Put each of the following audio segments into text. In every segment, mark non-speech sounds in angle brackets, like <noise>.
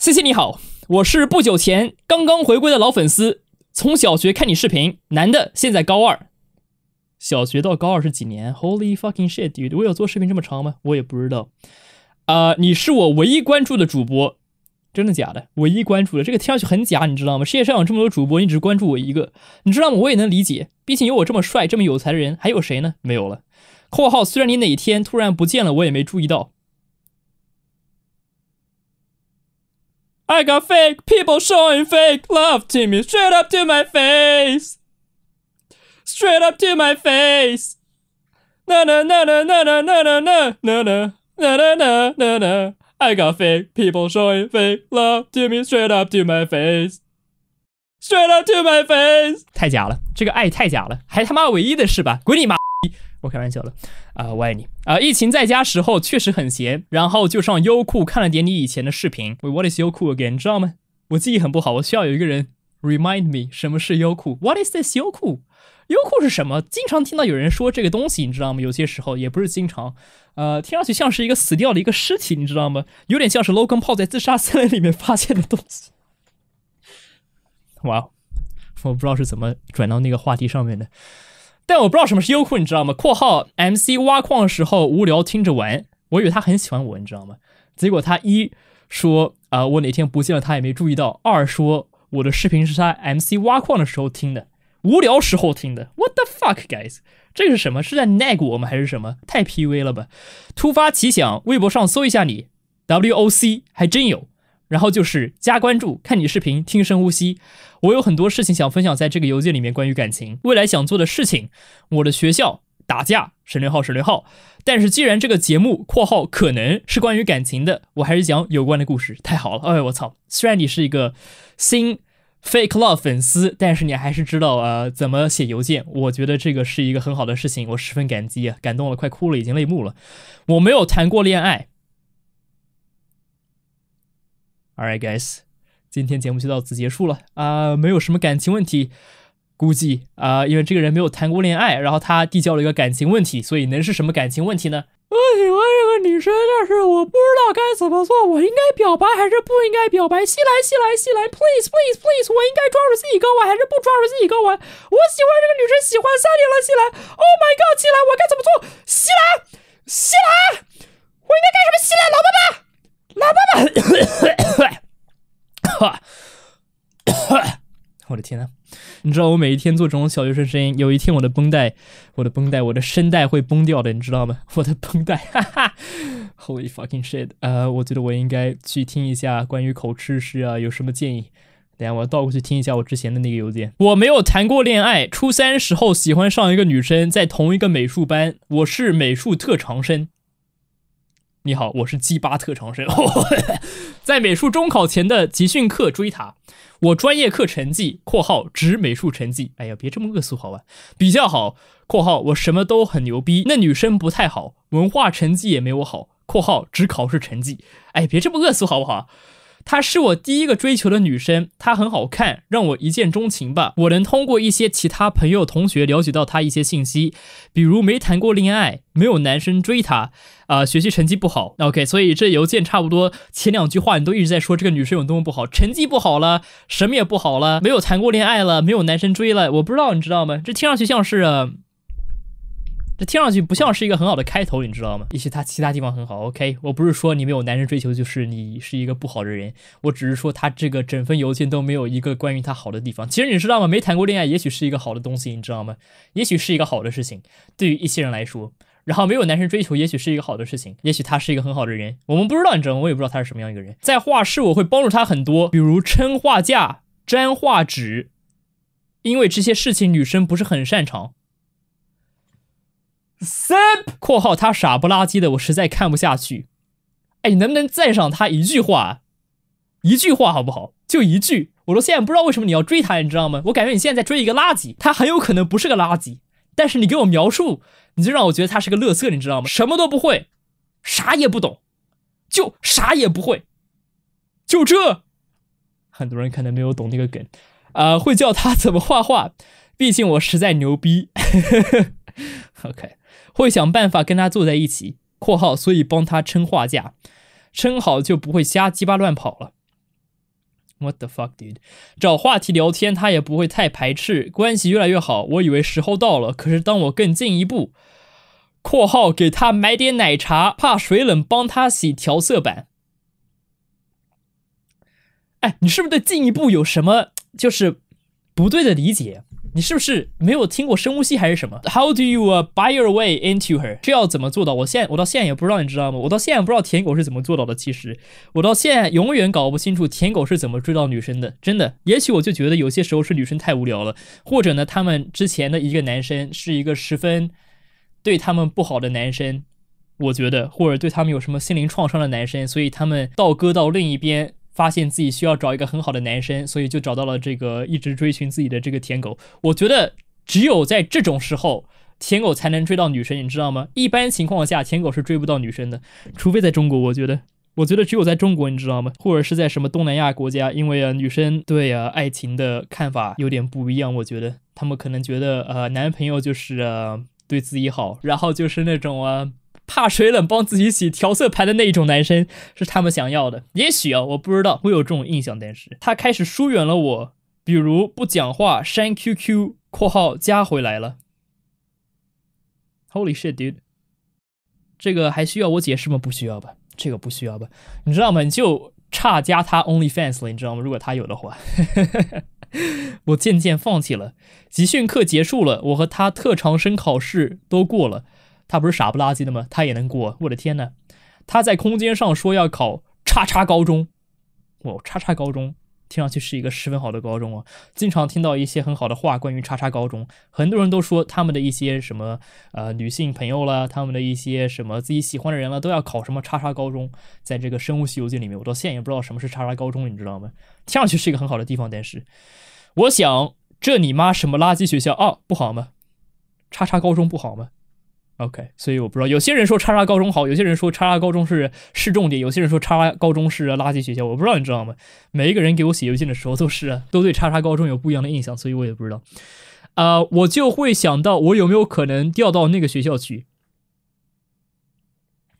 谢谢你好，我是不久前刚刚回归的老粉丝，从小学看你视频，男的，现在高二。小学到高二是几年？Holy fucking shit, 我有做视频这么长吗？我也不知道。啊、你是我唯一关注的主播，真的假的？唯一关注的这个听上去很假，你知道吗？世界上有这么多主播，你只关注我一个，你知道吗？我也能理解，毕竟有我这么帅、这么有才的人，还有谁呢？没有了。（括号虽然你哪天突然不见了，我也没注意到。） I got fake people showing fake love to me straight up to my face. Straight up to my face. Na na na na na na na na na na na na na na na. I got fake people showing fake love to me straight up to my face. Straight up to my face. 太假了，这个爱太假了，还他妈唯一的是吧？滚你妈！ 我开玩笑了啊、我爱你啊、疫情在家时候确实很闲，然后就上优酷看了点你以前的视频。What is 优酷 again？你知道吗？我记忆很不好，我需要有一个人 remind me 什么是优酷。What is this 优酷？优酷是什么？经常听到有人说这个东西，你知道吗？有些时候也不是经常，呃，听上去像是一个死掉的一个尸体，你知道吗？有点像是 Logan Paul 在自杀森林里面发现的东西。<laughs> 哇，我不知道是怎么转到那个话题上面的。但我不知道什么是优酷，你知道吗？（括号 MC 挖矿的时候无聊听着玩，我以为他很喜欢我，你知道吗？结果他一说啊、我哪天不见了，他也没注意到；二说我的视频是他 MC 挖矿的时候听的，无聊时候听的。What the fuck, guys？这是什么？是在 nag 我们还是什么？太 PUA 了吧！突发奇想，微博上搜一下你 WOC，还真有。然后就是加关注，看你视频，听深呼吸。我有很多事情想分享在这个邮件里面，关于感情，未来想做的事情，我的学校打架，省略号省略号。但是既然这个节目（括号可能是关于感情的），我还是讲有关的故事。太好了，哎我操！虽然你是一个新 fake love 粉丝，但是你还是知道呃怎么写邮件。我觉得这个是一个很好的事情，我十分感激啊，感动了，快哭了，已经泪目了。我没有谈过恋爱。All right, guys，今天节目就到此结束了啊、没有什么感情问题，估计啊、因为这个人没有谈过恋爱，然后他递交了一个感情问题，所以能是什么感情问题呢？我喜欢这个女生，但是我不知道该怎么做，我应该表白还是不应该表白？西来西来西来，please please please，我应该抓住自己睾丸还是不抓住自己睾丸？我喜欢这个女生，喜欢三年了，西来，Oh my god，西来，我该怎么做？西来，西来，我应该干什么？西来，老爸爸。老爸爸，我的天呐！你知道我每一天做这种小学生声音，有一天我的绷带，我的绷带，我的声带会崩掉的，你知道吗？<laughs> 我的绷带，<laughs> 哈哈，Holy fucking shit！呃，我觉得我应该去听一下关于口吃是啊，有什么建议？等下我要倒过去听一下我之前的那个邮件。我没有谈过恋爱，初三时候喜欢上一个女生，在同一个美术班，我是美术特长生。你好，我是鸡巴特长生，<laughs> 在美术中考前的集训课追她。我专业课成绩（括号指美术成绩），哎呀，别这么恶俗好吧？比较好（括号我什么都很牛逼）。那女生不太好，文化成绩也没我好（括号只考试成绩）。哎，别这么恶俗好不好？她是我第一个追求的女生，她很好看，让我一见钟情吧。我能通过一些其他朋友、同学了解到她一些信息，比如没谈过恋爱，没有男生追她，啊、学习成绩不好。OK，所以这邮件差不多前两句话你都一直在说这个女生有多么不好，成绩不好了，什么也不好了，没有谈过恋爱了，没有男生追了。我不知道你知道吗？这听上去像是。呃这听上去不像是一个很好的开头，你知道吗？也许他其他地方很好，OK。我不是说你没有男人追求就是你是一个不好的人，我只是说他这个整份邮件都没有一个关于他好的地方。其实你知道吗？没谈过恋爱也许是一个好的东西，你知道吗？也许是一个好的事情，对于一些人来说。然后没有男生追求，也许是一个好的事情，也许他是一个很好的人，我们不知道，你知道吗？我也不知道他是什么样一个人。在画室我会帮助他很多，比如撑画架、粘画纸，因为这些事情女生不是很擅长。Sip，括号他傻不拉几的，我实在看不下去。哎，你能不能赞赏他一句话？一句话好不好？就一句。我说现在不知道为什么你要追他，你知道吗？我感觉你现在在追一个垃圾，他很有可能不是个垃圾，但是你给我描述，你就让我觉得他是个乐色，你知道吗？什么都不会，啥也不懂，就啥也不会，就这。很多人可能没有懂那个梗，啊、会教他怎么画画，毕竟我实在牛逼。<laughs> OK，会想办法跟他坐在一起（括号所以帮他撑画架），撑好就不会瞎鸡巴乱跑了。What the fuck, dude？找话题聊天，他也不会太排斥，关系越来越好。我以为时候到了，可是当我更进一步（括号给他买点奶茶，怕水冷，帮他洗调色板）。哎，你是不是对进一步有什么就是不对的理解？你是不是没有听过深呼吸还是什么？How do you buy your way into her？这要怎么做到？我现在我到现在也不知道，你知道吗？我到现在不知道舔狗是怎么做到的。其实我到现在永远搞不清楚舔狗是怎么追到女生的。真的，也许我就觉得有些时候是女生太无聊了，或者呢，他们之前的一个男生是一个十分对他们不好的男生，我觉得，或者对他们有什么心灵创伤的男生，所以他们倒戈到另一边。发现自己需要找一个很好的男生，所以就找到了这个一直追寻自己的这个舔狗。我觉得只有在这种时候，舔狗才能追到女生，你知道吗？一般情况下，舔狗是追不到女生的，除非在中国。我觉得，我觉得只有在中国，你知道吗？或者是在什么东南亚国家，因为啊，女生对啊爱情的看法有点不一样。我觉得他们可能觉得，呃，男朋友就是呃对自己好，然后就是那种啊。怕水冷，帮自己洗调色盘的那一种男生是他们想要的。也许啊，我不知道，我有这种印象。但是他开始疏远了我，比如不讲话、删 QQ（ 括号加回来了）。Holy shit, dude！这个还需要我解释吗？不需要吧？这个不需要吧？你知道吗？你就差加他 OnlyFans 了，你知道吗？如果他有的话，<laughs> 我渐渐放弃了。集训课结束了，我和他特长生考试都过了。他不是傻不拉几的吗？他也能过？我的天呐！他在空间上说要考叉叉高中，哦，叉叉高中听上去是一个十分好的高中啊！经常听到一些很好的话关于叉叉高中，很多人都说他们的一些什么呃女性朋友啦，他们的一些什么自己喜欢的人了，都要考什么叉叉高中。在这个《生物西游记》里面，我到现在也不知道什么是叉叉高中，你知道吗？听上去是一个很好的地方，但是我想这你妈什么垃圾学校啊？不好吗？叉叉高中不好吗？OK，所以我不知道，有些人说叉叉高中好，有些人说叉叉高中是市重点，有些人说叉叉高中是垃圾学校，我不知道，你知道吗？每一个人给我写邮件的时候都是都对叉叉高中有不一样的印象，所以我也不知道。啊，我就会想到我有没有可能调到那个学校去。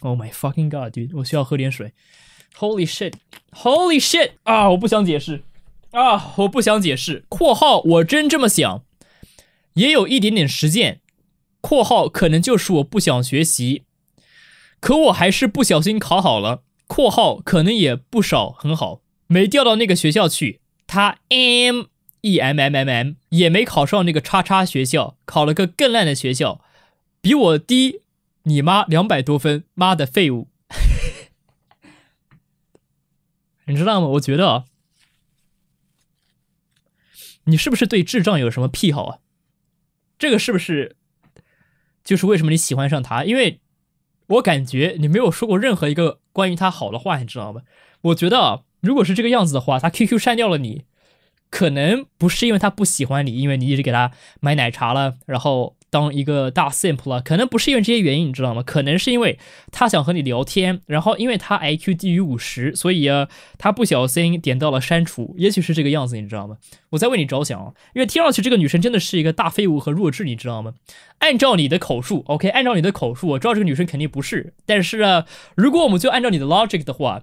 Oh my fucking god, 弟我需要喝点水。Holy shit！Holy shit！啊，我不想解释啊，我不想解释。括号，我真这么想，也有一点点实践。括号可能就是我不想学习，可我还是不小心考好了。括号可能也不少很好，没调到那个学校去。他 M E M M M M 也没考上那个叉叉学校，考了个更烂的学校，比我低你妈两百多分，妈的废物！<laughs> 你知道吗？我觉得啊，你是不是对智障有什么癖好啊？这个是不是？就是为什么你喜欢上他？因为我感觉你没有说过任何一个关于他好的话，你知道吗？我觉得啊，如果是这个样子的话，他 QQ 删掉了你，可能不是因为他不喜欢你，因为你一直给他买奶茶了，然后。当一个大 simp 了，可能不是因为这些原因，你知道吗？可能是因为他想和你聊天，然后因为他 IQ 低于五十，所以啊，他不小心点到了删除，也许是这个样子，你知道吗？我在为你着想，因为听上去这个女生真的是一个大废物和弱智，你知道吗？按照你的口述，OK，按照你的口述，我知道这个女生肯定不是，但是啊，如果我们就按照你的 logic 的话，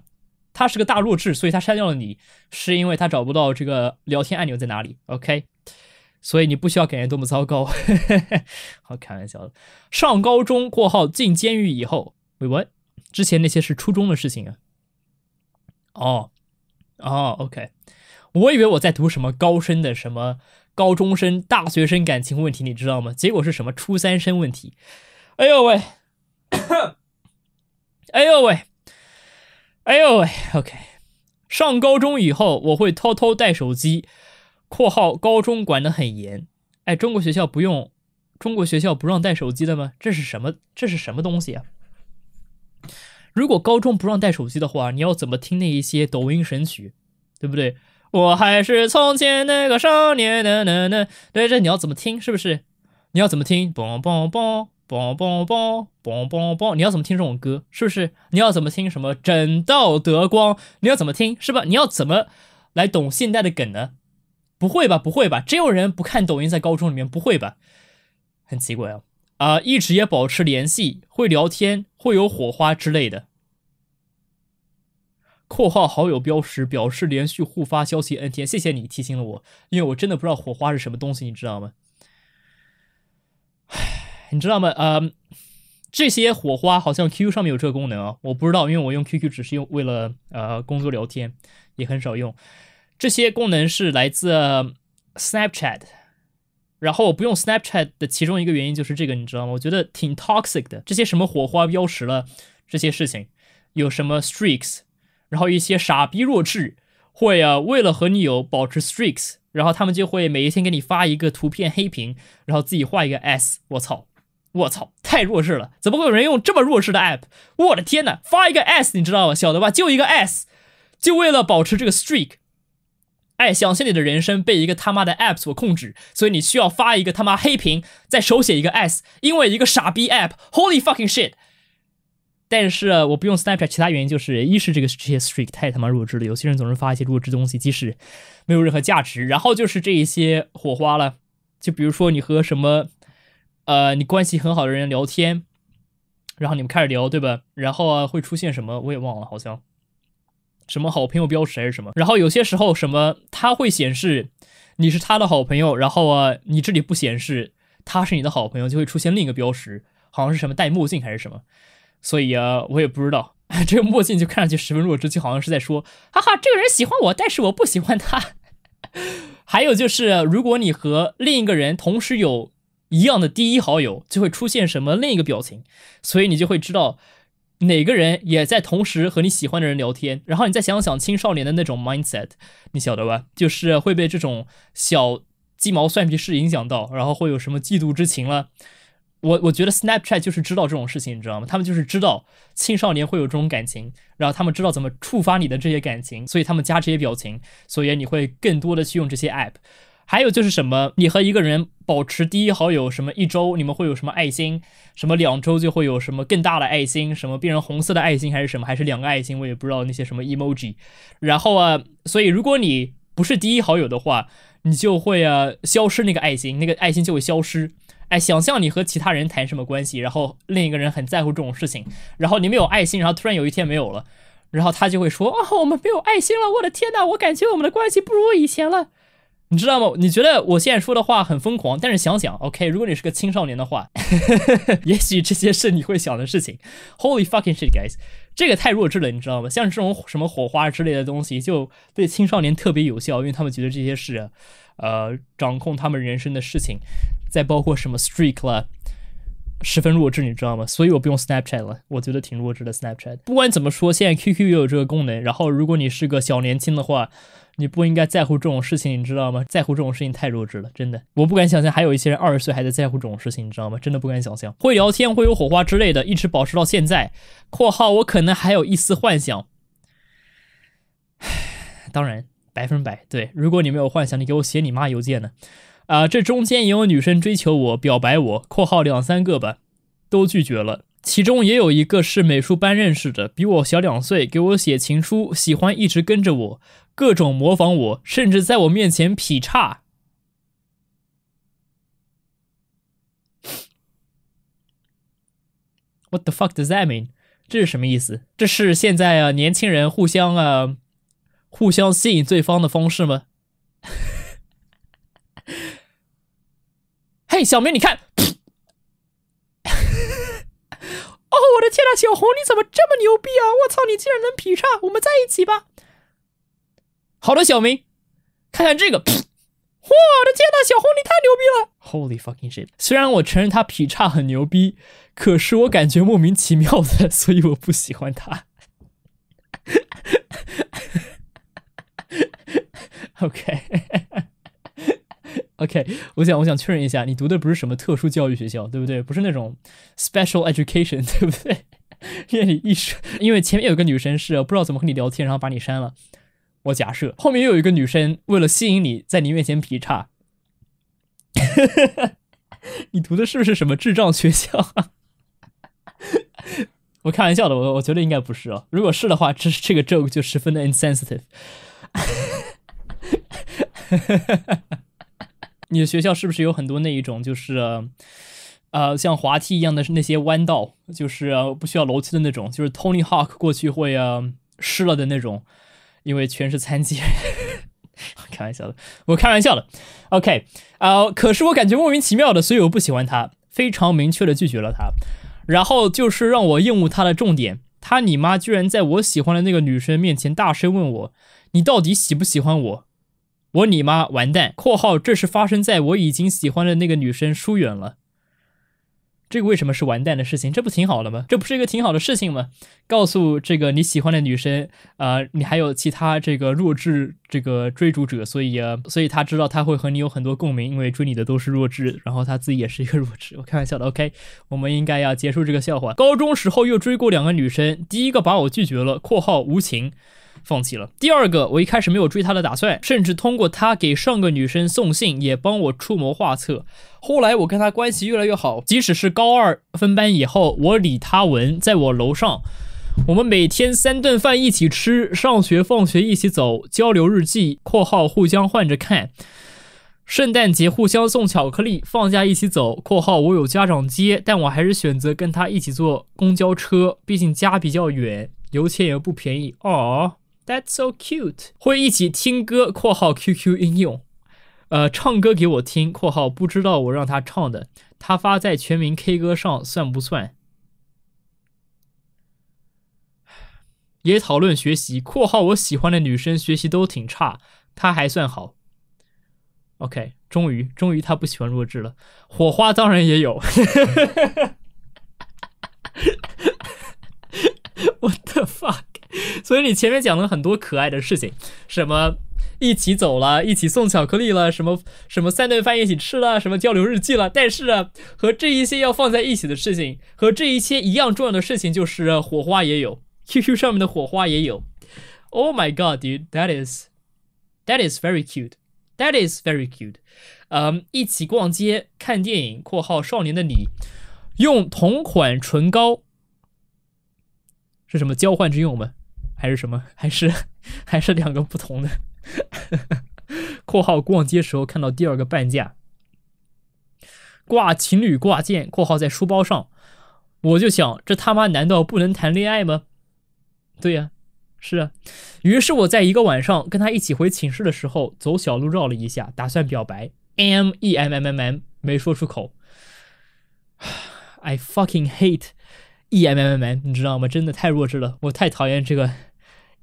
她是个大弱智，所以她删掉了你，是因为她找不到这个聊天按钮在哪里，OK？所以你不需要感觉多么糟糕，<laughs> 好开玩笑的。上高中（括号进监狱以后），喂喂，之前那些是初中的事情啊。哦，哦，OK，我以为我在读什么高深的什么高中生、大学生感情问题，你知道吗？结果是什么初三生问题。哎呦喂，哎呦喂，哎呦喂，OK。上高中以后，我会偷偷带手机。括号高中管得很严，哎，中国学校不用，中国学校不让带手机的吗？这是什么？这是什么东西啊？如果高中不让带手机的话，你要怎么听那一些抖音神曲，对不对？我还是从前那个少年，呢呢呢，对，这你要怎么听？是不是？你要怎么听？嘣嘣嘣嘣嘣嘣嘣嘣嘣，你要怎么听这种歌？是不是？你要怎么听什么正道德光？你要怎么听？是吧？你要怎么来懂现代的梗呢？不会吧，不会吧，真有人不看抖音在高中里面？不会吧，很奇怪啊！啊，一直也保持联系，会聊天，会有火花之类的。括号好友标识表示连续互发消息 n 天，谢谢你提醒了我，因为我真的不知道火花是什么东西，你知道吗？唉，你知道吗？呃，这些火花好像 QQ 上面有这个功能啊，我不知道，因为我用 QQ 只是用为了呃工作聊天，也很少用。这些功能是来自 Snapchat，然后我不用 Snapchat 的其中一个原因就是这个，你知道吗？我觉得挺 toxic 的，这些什么火花标识了这些事情，有什么 streaks。然后一些傻逼弱智会啊，为了和你有保持 streaks，然后他们就会每一天给你发一个图片黑屏，然后自己画一个 S。我操，我操，太弱智了！怎么会有人用这么弱智的 app？我的天呐，发一个 S，你知道吗？晓得吧？就一个 S，就为了保持这个 streak。哎，想象你的人生被一个他妈的 app 所控制，所以你需要发一个他妈黑屏，再手写一个 S，因为一个傻逼 app。Holy fucking shit！但是我不用 Snapchat，其他原因就是，一是这个这些 streak 太他妈弱智了，有些人总是发一些弱智东西，即使没有任何价值。然后就是这一些火花了，就比如说你和什么，呃，你关系很好的人聊天，然后你们开始聊，对吧？然后啊会出现什么，我也忘了，好像什么好朋友标识还是什么。然后有些时候什么，他会显示你是他的好朋友，然后啊你这里不显示他是你的好朋友，就会出现另一个标识，好像是什么戴墨镜还是什么。所以啊，我也不知道，这个墨镜就看上去十分弱智，就好像是在说，哈哈，这个人喜欢我，但是我不喜欢他。还有就是，如果你和另一个人同时有一样的第一好友，就会出现什么另一个表情，所以你就会知道哪个人也在同时和你喜欢的人聊天。然后你再想想青少年的那种 mindset，你晓得吧？就是会被这种小鸡毛蒜皮事影响到，然后会有什么嫉妒之情了。我我觉得 Snapchat 就是知道这种事情，你知道吗？他们就是知道青少年会有这种感情，然后他们知道怎么触发你的这些感情，所以他们加这些表情，所以你会更多的去用这些 app。还有就是什么，你和一个人保持第一好友，什么一周你们会有什么爱心，什么两周就会有什么更大的爱心，什么变成红色的爱心还是什么，还是两个爱心，我也不知道那些什么 emoji。然后啊，所以如果你不是第一好友的话，你就会啊消失那个爱心，那个爱心就会消失。哎，想象你和其他人谈什么关系，然后另一个人很在乎这种事情，然后你们有爱心，然后突然有一天没有了，然后他就会说：“啊，我们没有爱心了！我的天哪，我感觉我们的关系不如以前了。”你知道吗？你觉得我现在说的话很疯狂，但是想想，OK，如果你是个青少年的话，<laughs> 也许这些是你会想的事情。Holy fucking shit, guys！这个太弱智了，你知道吗？像这种什么火花之类的东西，就对青少年特别有效，因为他们觉得这些是，呃，掌控他们人生的事情。再包括什么 streak 了，十分弱智，你知道吗？所以我不用 Snapchat 了，我觉得挺弱智的 Snapchat。不管怎么说，现在 QQ 也有这个功能。然后，如果你是个小年轻的话，你不应该在乎这种事情，你知道吗？在乎这种事情太弱智了，真的。我不敢想象还有一些人二十岁还在在乎这种事情，你知道吗？真的不敢想象。会聊天，会有火花之类的，一直保持到现在。（括号我可能还有一丝幻想。）当然，百分百对。如果你没有幻想，你给我写你妈邮件呢？啊，这中间也有女生追求我、表白我（括号两三个吧），都拒绝了。其中也有一个是美术班认识的，比我小两岁，给我写情书，喜欢一直跟着我，各种模仿我，甚至在我面前劈叉。What the fuck does that mean？这是什么意思？这是现在啊年轻人互相啊互相吸引对方的方式吗？<laughs> 嘿，小明，你看！哦，我的天呐，小红，你怎么这么牛逼啊！我操，你竟然能劈叉！我们在一起吧。好的，小明，看看这个！<laughs> 我的天呐，小红，你太牛逼了！Holy fucking shit！虽然我承认他劈叉很牛逼，可是我感觉莫名其妙的，所以我不喜欢他。<laughs> OK。OK，<laughs> 我想我想确认一下，你读的不是什么特殊教育学校，对不对？不是那种 special education，<laughs> 对不对？因为你一说，因为前面有个女生是不知道怎么和你聊天，然后把你删了。我假设后面又有一个女生为了吸引你在你面前劈叉，<laughs> 你读的是不是什么智障学校？我开玩笑的，我我觉得应该不是哦。如果是的话，这这个 joke 就十分的 insensitive。哈哈哈哈哈你的学校是不是有很多那一种，就是，呃，像滑梯一样的那些弯道，就是不需要楼梯的那种？就是 Tony Hawk 过去会啊湿了的那种，因为全是残疾人。<laughs> 开玩笑的，我开玩笑的。OK 啊，可是我感觉莫名其妙的，所以我不喜欢他，非常明确的拒绝了他。然后就是让我厌恶他的重点，他你妈居然在我喜欢的那个女生面前大声问我：“你到底喜不喜欢我？”我你妈完蛋！（括号这是发生在我已经喜欢的那个女生疏远了。）这个为什么是完蛋的事情？这不挺好的吗？这不是一个挺好的事情吗？告诉这个你喜欢的女生，啊，你还有其他这个弱智这个追逐者，所以啊，所以他知道他会和你有很多共鸣，因为追你的都是弱智，然后他自己也是一个弱智。我开玩笑的，OK，我们应该要结束这个笑话。高中时候又追过两个女生，第一个把我拒绝了（括号无情）。放弃了。第二个，我一开始没有追他的打算，甚至通过他给上个女生送信，也帮我出谋划策。后来我跟他关系越来越好，即使是高二分班以后，我理他文，在我楼上，我们每天三顿饭一起吃，上学放学一起走，交流日记（括号互相换着看），圣诞节互相送巧克力，放假一起走（括号我有家长接，但我还是选择跟他一起坐公交车，毕竟家比较远，油钱也不便宜）。哦。That's so cute。会一起听歌（括号 QQ 应用），呃，唱歌给我听（括号不知道我让他唱的），他发在全民 K 歌上算不算？也讨论学习（括号我喜欢的女生学习都挺差，他还算好）。OK，终于，终于他不喜欢弱智了。火花当然也有。<laughs> <laughs> What the fuck？<laughs> 所以你前面讲了很多可爱的事情，什么一起走了，一起送巧克力了，什么什么三顿饭一起吃了，什么交流日记了。但是啊，和这一些要放在一起的事情，和这一些一样重要的事情，就是火花也有，QQ 上面的火花也有。Oh my god, dude, that is that is very cute. That is very cute. 嗯，一起逛街、看电影（括号少年的你），用同款唇膏是什么交换之用吗？还是什么？<laughs> 还是 <laughs> 还是两个不同的。<laughs> 括号逛街时候看到第二个半价，挂情侣挂件（括号在书包上），我就想，这他妈难道不能谈恋爱吗？对呀，是啊。于是我在一个晚上跟他一起回寝室的时候，走小路绕了一下，打算表白，m e m m m m，没说出口。<sighs> I fucking hate e m m m m，你知道吗？真的太弱智了，我太讨厌这个。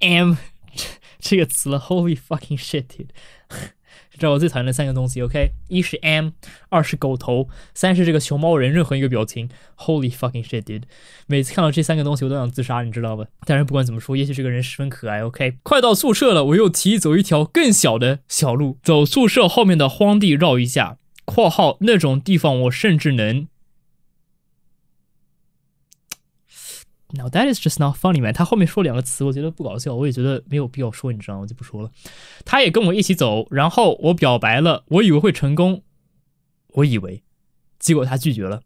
M <laughs> 这个词了，Holy fucking shit！<laughs> 知道我最讨厌的三个东西，OK？一是 M，二是狗头，三是这个熊猫人任何一个表情，Holy fucking shit！dude！每次看到这三个东西，我都想自杀，你知道吧？但是不管怎么说，也许这个人十分可爱，OK？快到宿舍了，我又提议走一条更小的小路，走宿舍后面的荒地绕一下（括号那种地方我甚至能）。Now that is just not funny man。他后面说两个词，我觉得不搞笑，我也觉得没有必要说，你知道吗？我就不说了。他也跟我一起走，然后我表白了，我以为会成功，我以为，结果他拒绝了，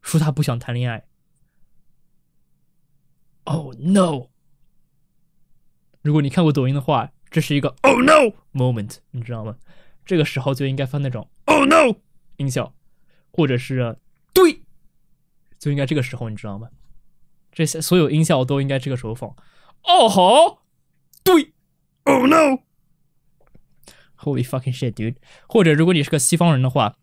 说他不想谈恋爱。Oh no！如果你看过抖音的话，这是一个 Oh no moment，你知道吗？这个时候就应该放那种 Oh no 音效，或者是对，就应该这个时候，你知道吗？这些所有音效都应该这个时候放。哦好，对，Oh no，Holy fucking shit, dude！或者如果你是个西方人的话，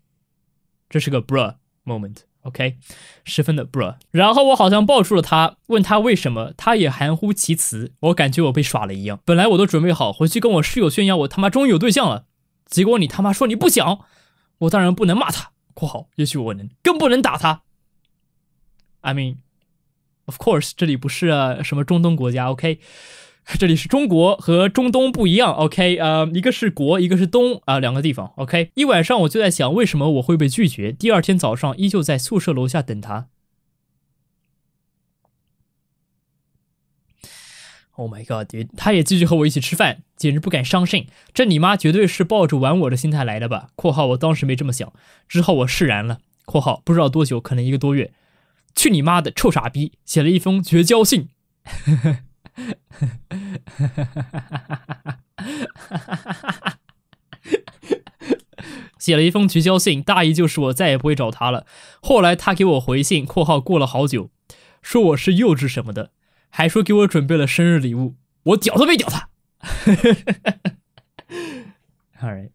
这是个 bra moment，OK，十分的 bra。然后我好像抱住了他，问他为什么，他也含糊其辞。我感觉我被耍了一样。本来我都准备好回去跟我室友炫耀，我他妈终于有对象了。结果你他妈说你不想，我当然不能骂他。括号，也许我能，更不能打他。I mean。Of course，这里不是什么中东国家，OK？这里是中国和中东不一样，OK？呃，一个是国，一个是东啊，两个地方，OK？一晚上我就在想，为什么我会被拒绝？第二天早上依旧在宿舍楼下等他。Oh my god，他也继续和我一起吃饭，简直不敢相信，这你妈绝对是抱着玩我的心态来的吧？（括号我当时没这么想，之后我释然了。）（括号不知道多久，可能一个多月。）去你妈的臭傻逼！写了一封绝交信，<laughs> 写了一封绝交信，大意就是我再也不会找他了。后来他给我回信（括号过了好久），说我是幼稚什么的。还说给我准备了生日礼物，我屌都没屌他。<laughs> All right.